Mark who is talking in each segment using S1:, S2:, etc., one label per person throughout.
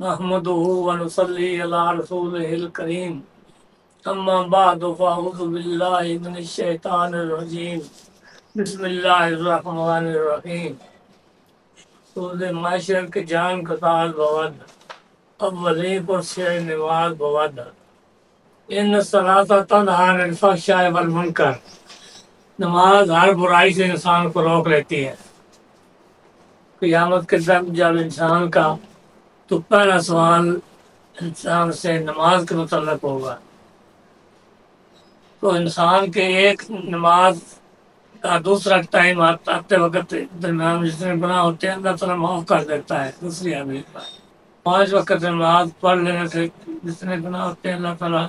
S1: نحمده ونصلي على رسوله الكريم. أما بعد، فأعوذ بالله من الشيطان الرجيم. بسم الله الرحمن الرحيم. سورة معاشر کے جان قطال بود اولی پر شعر نواز بود ان صلاة تنہا عن الفحشاء والمنکر۔ نماز ہر برائی سے انسان کو روک لیتی ہے۔ قیامت کے دن جب انسان کا تو پہلا سوال انسان سے نماز کے متعلق ہوگا۔ تو انسان کے ایک نماز کا دوسرا ٹائم آتے وقت درمیان جتنے گناہ ہوتے ہیں، اللہ تعالیٰ معاف کر دیتا ہے۔ دوسری حدیث پر پانچ وقت نماز پڑھ لینے سے جتنے گناہ ہوتے ہیں، اللہ تعالیٰ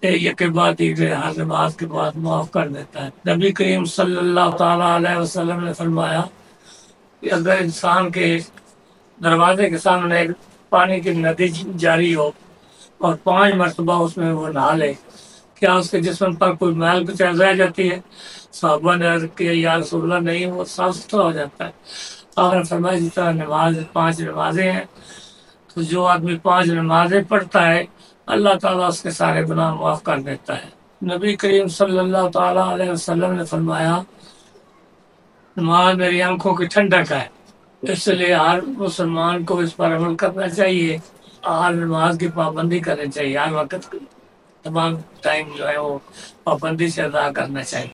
S1: ایک کے بعد ایک ہر نماز کے بعد معاف کر دیتا ہے۔ نبی کریم صلی اللہ تعالیٰ علیہ وسلم نے فرمایا کہ اگر انسان کے دروازے کے سامنے ایک پانی کی ندی جاری ہو اور پانچ مرتبہ اس میں وہ نہا لے۔ کیا اس کے جسم پر کوئی محل کچھ رہ جاتی ہے؟ صحابہ نے عرض کیا، یا رسول اللہ، نہیں، وہ صاف ستھرا ہو جاتا ہے۔ آپ نے فرمایا، جس طرح نماز، پانچ نمازیں ہیں، تو جو آدمی پانچ نمازیں پڑھتا ہے، اللہ تعالیٰ اس کے سارے گناہ معاف کر دیتا ہے۔ نبی کریم صلی اللہ تعالیٰ علیہ وسلم نے فرمایا، نماز میری آنکھوں کی ٹھنڈک ہے۔ اس لیے ہر مسلمان کو اس پر عمل کرنا چاہیے، ہر نماز کی پابندی کرنی چاہیے، ہر وقت تمام ٹائم جو ہے وہ پابندی سے ادا کرنا چاہیے۔